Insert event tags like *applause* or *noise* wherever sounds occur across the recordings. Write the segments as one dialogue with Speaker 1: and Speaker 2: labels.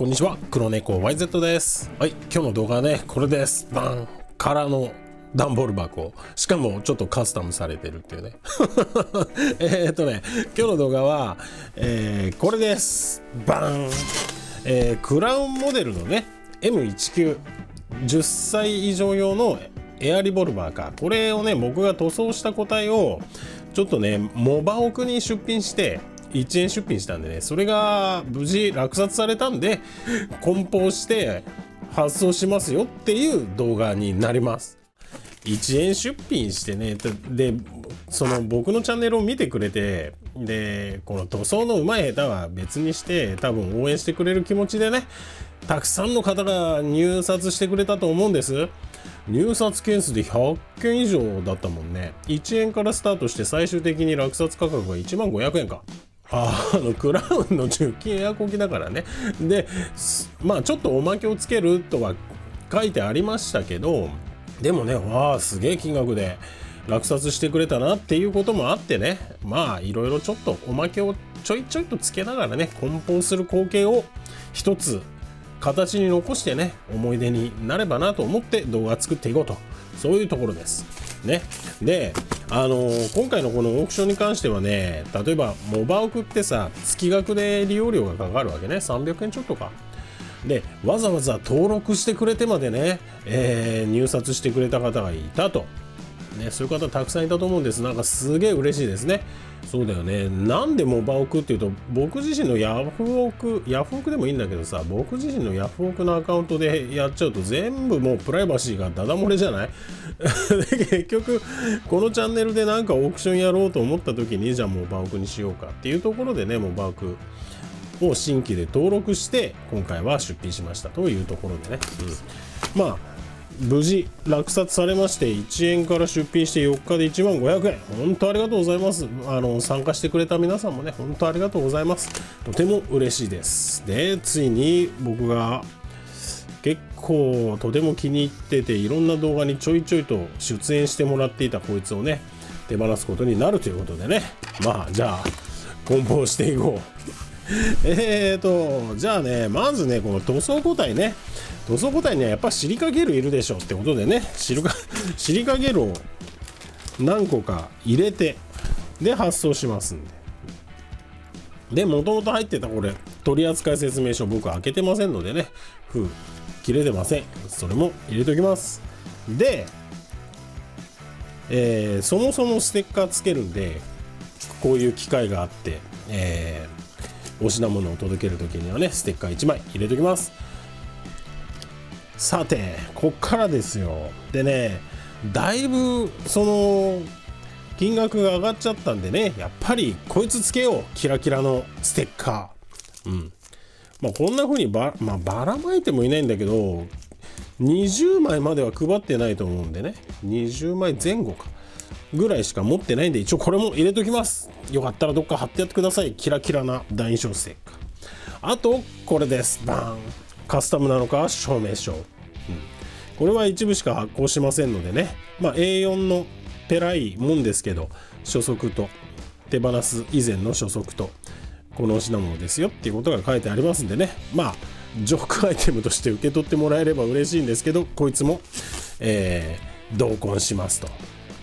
Speaker 1: こんにちは。黒猫 YZ です。はい。今日の動画はねこれです。バン。からの段ボール箱。しかもちょっとカスタムされてるっていうね。*laughs* えっとね今日の動画は、えー、これです。バン、えー、クラウンモデルのね M19 10歳以上用のエアリボルバーか。これをね僕が塗装した個体をちょっとねモバオクに出品して1円出品したんでねそれが無事落札されたんで *laughs* 梱包して発送しますよっていう動画になります。1円出品してねでその僕のチャンネルを見てくれてでこの塗装のうまい下手は別にして多分応援してくれる気持ちでねたくさんの方が入札してくれたと思うんです。入札件数で100件以上だったもんね。1円からスタートして最終的に落札価格が1万500円かあのクラウンの10金エアコン機だからね。でまあちょっとおまけをつけるとは書いてありましたけどでもねわあすげえ金額で落札してくれたなっていうこともあってね。まあいろいろちょっとおまけをちょいちょいとつけながらね梱包する光景を一つ形に残してね思い出になればなと思って動画作っていこうと。そういうところです。ね。であのー、今回のこのオークションに関してはね例えばモバオクってさ月額で利用料がかかるわけね。300円ちょっとか。でわざわざ登録してくれてまでね、えー、入札してくれた方がいたと、ね、そういう方たくさんいたと思うんです。なんかすげえ嬉しいですね。そうだよね。なんでモバオクっていうと僕自身のヤフオクヤフオクでもいいんだけどさ僕自身のヤフオクのアカウントでやっちゃうと全部もうプライバシーがダダ漏れじゃない？*laughs* 結局このチャンネルでなんかオークションやろうと思った時にじゃあモバオクにしようかっていうところでねモバオクを新規で登録して今回は出品しましたというところでね、うん、まあ無事落札されまして1円から出品して4日で1万500円。本当ありがとうございます。あの参加してくれた皆さんもね本当ありがとうございます。とても嬉しいです。でついに僕が結構とても気に入ってていろんな動画にちょいちょいと出演してもらっていたこいつをね手放すことになるということでね。まあじゃあ梱包していこう。えーとじゃあねまずねこの塗装個体ね。塗装個体にはやっぱシリカゲルいるでしょってことでねシリカ *laughs* シリカゲルを何個か入れてで発送しますんで。でもともと入ってたこれ取扱説明書僕開けてませんのでね封切れてません。それも入れておきます。で、えー、そもそもステッカーつけるんでこういう機会があって、えー、お品物を届ける時にはねステッカー1枚入れておきます。さてこっからですよ。でねだいぶその金額が上がっちゃったんでねやっぱりこいつつけよう。キラキラのステッカー。うん。まあこんな風にば,、まあ、ばらまいてもいないんだけど20枚までは配ってないと思うんでね。20枚前後か。ぐらいしか持ってないんで一応これも入れときます。よかったらどっか貼ってやってください。キラキラな大印象ステッカー。あとこれです。バーン。カスタムなのか？証明書、うん、これは一部しか発行しませんのでね、まあ、A4 のペラいもんですけど初速と手放す以前の初速と。この品物ですよっていうことが書いてありますんでね。まあジョークアイテムとして受け取ってもらえれば嬉しいんですけどこいつも、えー、同梱しますと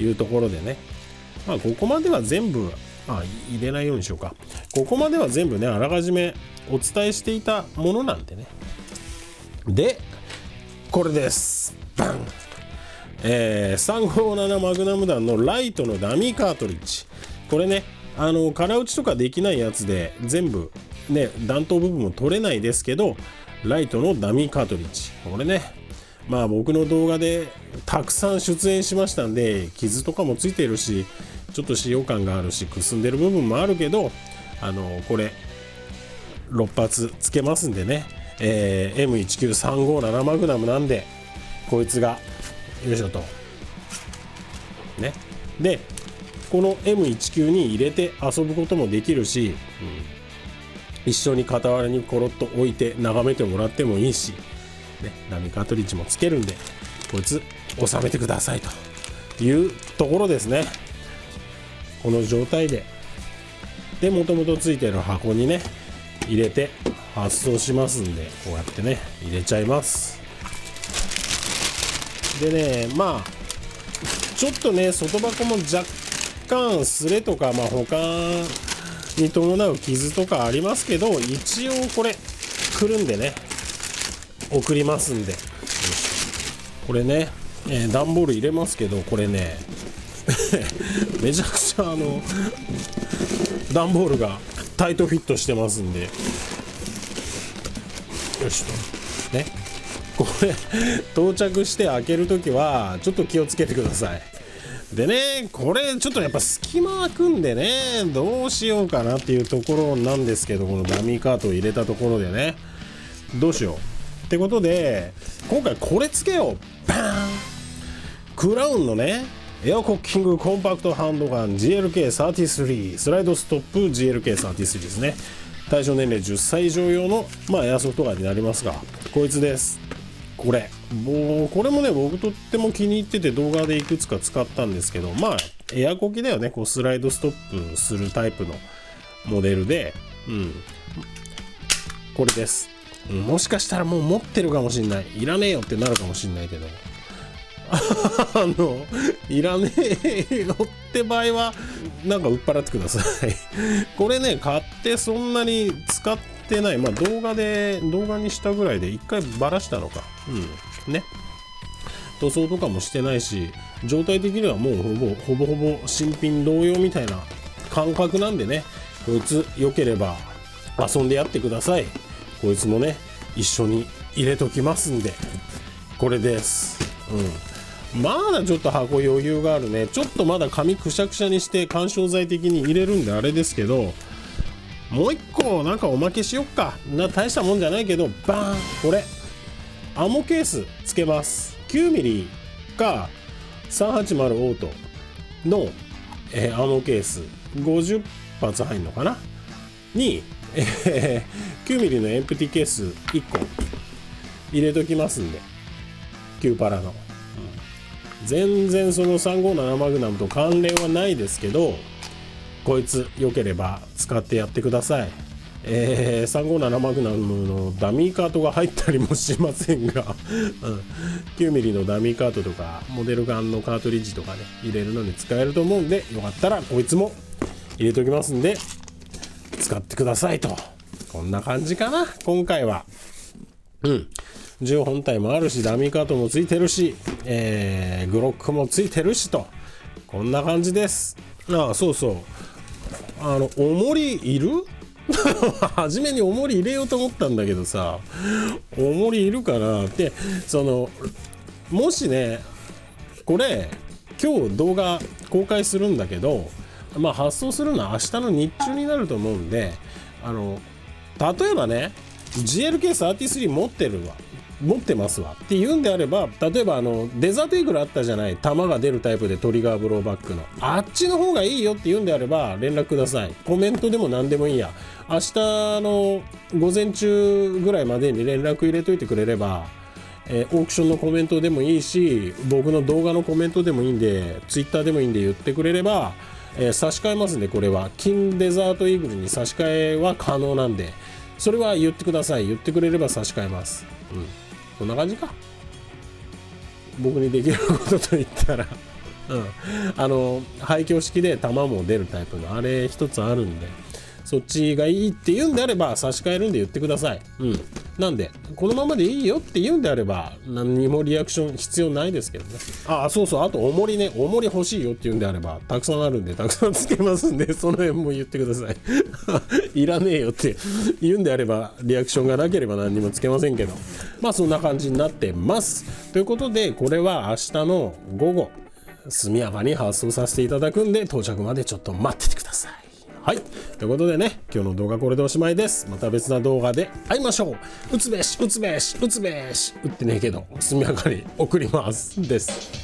Speaker 1: いうところでね。まあここまでは全部あ入れないようにしようか。ここまでは全部ねあらかじめお伝えしていたものなんでね。でこれです。バン。えー、357マグナム弾のライトのダミーカートリッジ。これねあの空打ちとかできないやつで全部ね弾頭部分も取れないですけどライトのダミーカートリッジ。これねまあ僕の動画でたくさん出演しましたんで傷とかもついてるしちょっと使用感があるしくすんでる部分もあるけどあのこれ6発つけますんでね。えー、M19357 マグナムなんでこいつがよいしょと。ね。でこの M19 に入れて遊ぶこともできるし、うん、一緒に傍らにコロッと置いて眺めてもらってもいいし、ね、ラミカトリッジもつけるんでこいつ収めてくださいというところですね。この状態で。でもともとついてる箱にね入れて発送しますんでこうやってね入れちゃいます。でねまあちょっとね外箱も若干すれとかまあ他に伴う傷とかありますけど一応これくるんでね送りますんで。これね、えー、段ボール入れますけどこれね *laughs* めちゃくちゃあの段ボールがタイトフィットしてますんで。よしとね。これ到着して開けるときはちょっと気をつけてください。でねこれちょっとやっぱ隙間空くんでねどうしようかなっていうところなんですけどこのダミーカートを入れたところでね。どうしよう。ってことで今回これつけよう。バーン。クラウンのねエアコッキングコンパクトハンドガン GLK33 スライドストップ GLK33 ですね。対象年齢10歳以上用の、まあ、エアソフトガンになりますがこいつです。これ。もうこれもね僕とっても気に入ってて動画でいくつか使ったんですけどまあエアコキだよね。こうスライドストップするタイプのモデルで。うん。これです。もしかしたらもう持ってるかもしんない。いらねえよってなるかもしんないけど。*laughs* あのいらねえよって場合はなんか売っ払ってください。*laughs* これね買ってそんなに使ってない。まあ動画で動画にしたぐらいで一回バラしたのか。うん。ね。塗装とかもしてないし状態的にはもうほぼほぼほぼ新品同様みたいな感覚なんでね。こいつ良ければ遊んでやってください。こいつもね一緒に入れときますんで。これです。うん。まだちょっと箱余裕があるね。ちょっとまだ紙くしゃくしゃにして緩衝材的に入れるんであれですけどもう一個なんかおまけしよっか。な大したもんじゃないけどバーン。これアモケースつけます。9mm か380オートの、えー、アモケース。50発入るのかな？に、えー、9mm のエンプティケース1個入れときますんで。9パラの、全然その357マグナムと関連はないですけどこいつ良ければ使ってやってください。えー、357マグナムのダミーカートが入ったりもしませんが、うん、9mm のダミーカートとかモデルガンのカートリッジとかね入れるのに使えると思うんでよかったらこいつも入れておきますんで使ってくださいと。こんな感じかな今回は。うん。銃本体もあるしダミーカートもついてるし、えー、グロックもついてるしと。こんな感じです。ああそうそう。あの重りいる？*laughs* 初めに重り入れようと思ったんだけどさ。重りいるかな？ってそのもしねこれ今日動画公開するんだけどまあ発送するのは明日の日中になると思うんであの例えばね GLK33 持ってるわ。持ってますわって言うんであれば例えばあのデザートイーグルあったじゃない弾が出るタイプでトリガーブローバックの。あっちの方がいいよって言うんであれば連絡ください。コメントでも何でもいいや。明日の午前中ぐらいまでに連絡入れといてくれればえー、オークションのコメントでもいいし僕の動画のコメントでもいいんでツイッターでもいいんで言ってくれれば、えー、差し替えますんでこれは。金デザートイーグルに差し替えは可能なんで。それは言ってください。言ってくれれば差し替えます。うん。こんな感じか僕にできることといったらうんあの廃墟式で弾も出るタイプのあれ一つあるんでそっちがいいって言うんであれば差し替えるんで言ってください。うん。なんで、このままでいいよって言うんであれば、何にもリアクション必要ないですけどね。あ、そうそう、あと、重りね、重り欲しいよって言うんであれば、たくさんあるんで、たくさんつけますんで、*laughs* その辺も言ってください。*laughs* いらねえよって言うんであれば、リアクションがなければ何にもつけませんけど。まあ、そんな感じになってます。ということで、これは明日の午後、速やかに発送させていただくんで、到着までちょっと待っててください。はい。ということでね、今日の動画これでおしまいです。また別な動画で会いましょう。うつべし、うつべし、うつべし。打ってねえけど、速やかに送ります。です。